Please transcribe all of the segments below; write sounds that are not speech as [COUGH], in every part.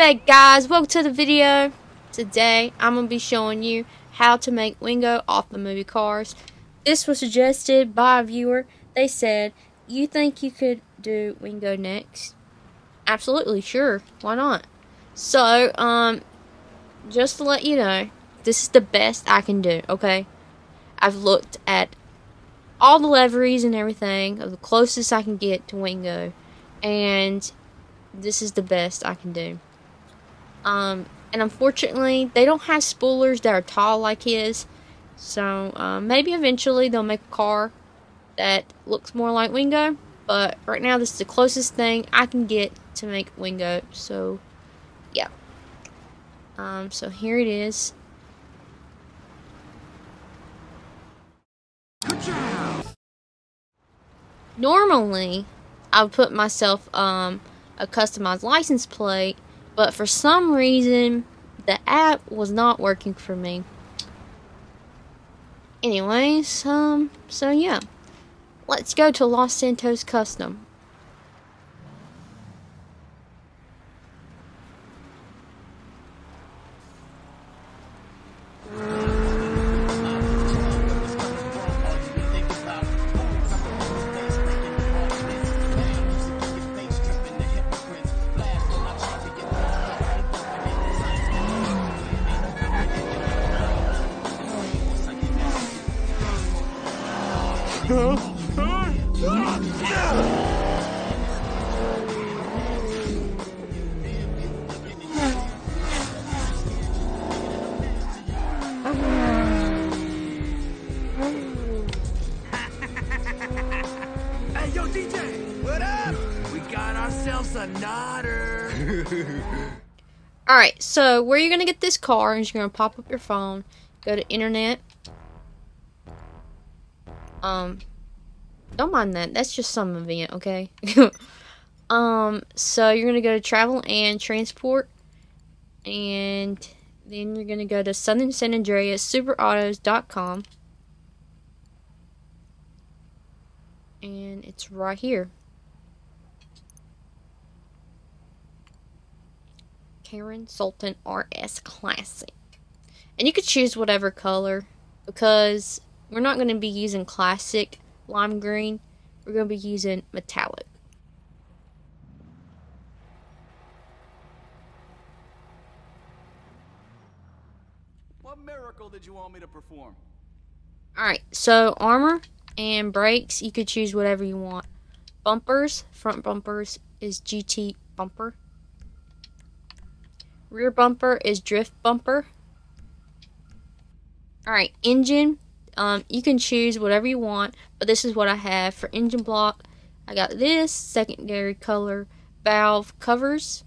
Good day guys, welcome to the video. Today I'm going to be showing you how to make Wingo off the movie Cars. This was suggested by a viewer. They said, you think you could do Wingo next? Absolutely, sure, why not? So, um, just to let you know, this is the best I can do, okay? I've looked at all the liveries and everything of the closest I can get to Wingo, and this is the best I can do. Um, and unfortunately, they don't have spoilers that are tall like his. So um, maybe eventually they'll make a car that looks more like Wingo. But right now, this is the closest thing I can get to make Wingo. So, yeah. Um, so here it is. Normally, I would put myself um, a customized license plate but for some reason the app was not working for me. Anyways, um, so yeah. Let's go to Los Santos Custom. Alright, so where you're going to get this car is you're going to pop up your phone, go to internet. Um, don't mind that. That's just some event, okay? [LAUGHS] um, so you're to go to travel and transport. And then you're to go to Southern San Andreas superautos.com. And it's right here. Karin Sultan RS Classic. And you could choose whatever color because we're not going to be using classic lime green. We're going to be using metallic. What miracle did you want me to perform? Alright, so armor and brakes, you could choose whatever you want. Bumpers, front bumpers is GT bumper. Rear bumper is drift bumper. Alright, engine, um, you can choose whatever you want, but this is what I have for engine block. I got this secondary color valve covers.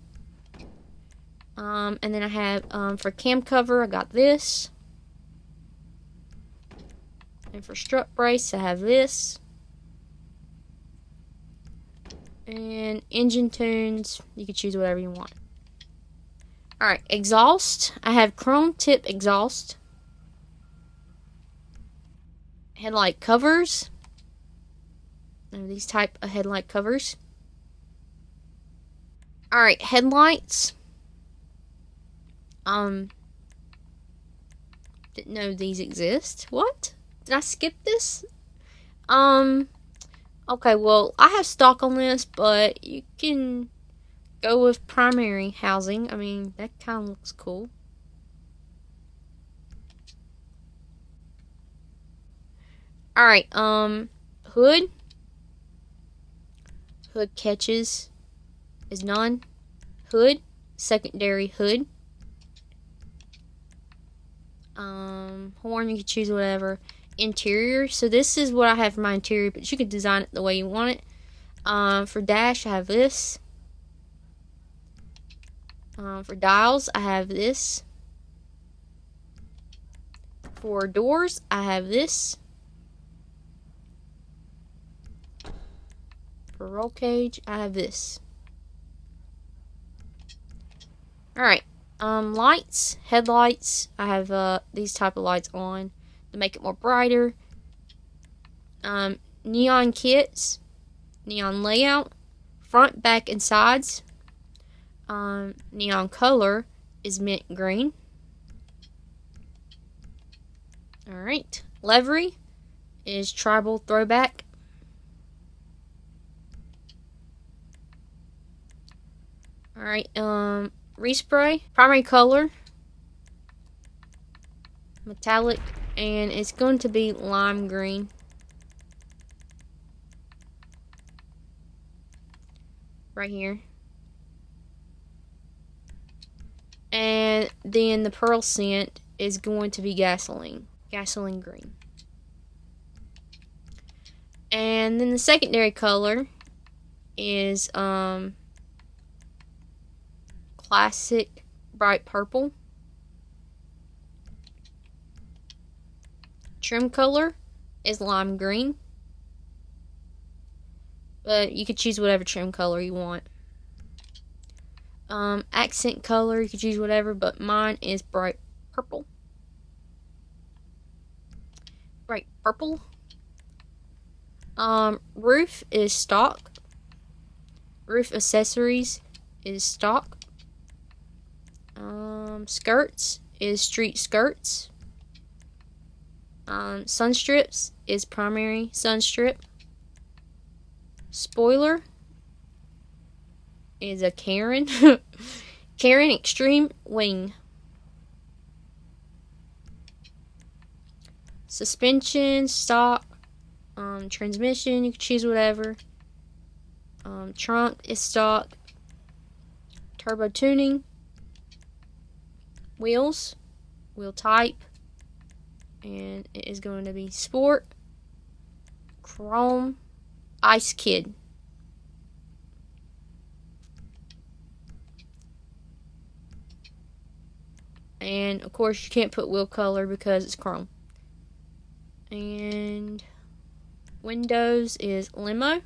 Um, and then I have um, for cam cover, I got this. And for strut brace, I have this. And engine tunes, you can choose whatever you want. Alright, exhaust. I have chrome tip exhaust. Headlight covers. these type of headlight covers. Alright, headlights. Um, didn't know these exist. What? Did I skip this? Um, okay, well, I have stock on this, but you can go with primary housing. I mean, that kind of looks cool. Alright, um, hood. Hood catches is none. Hood, secondary hood. Um, horn, you can choose whatever. Interior, so this is what I have for my interior, but you can design it the way you want it. Um, for dash, I have this. Um, for dials, I have this. For doors, I have this. For roll cage, I have this. Alright, um, lights, headlights, I have uh, these type of lights on to make it more brighter. Um, neon kits, neon layout, front, back, and sides. Um, neon color is mint green. Alright. Livery is tribal throwback. Alright, um, respray, primary color, metallic, and it's going to be lime green. Right here. And then the pearlescent is going to be gasoline, gasoline green. And then the secondary color is um, classic bright purple. Trim color is lime green. But you could choose whatever trim color you want. Um, accent color, you could choose whatever, but mine is bright purple. Bright purple. Um, roof is stock. Roof accessories is stock. Skirts is street skirts. Um, sun strips is primary sun strip. Spoiler is a Karen. [LAUGHS] Karin Extreme Wing. Suspension, stock, um, transmission, you can choose whatever. Um, trunk is stock. Turbo tuning wheels, wheel type, and it is going to be Sport, Chrome, Ice Kid. And of course, you can't put wheel color because it's chrome. And Windows is limo.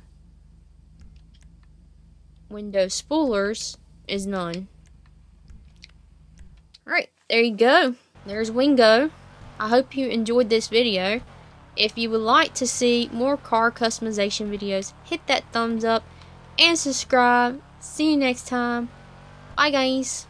Windows spoolers is none. Alright, there you go. There's Wingo. I hope you enjoyed this video. If you would like to see more car customization videos, hit that thumbs up and subscribe. See you next time. Bye guys.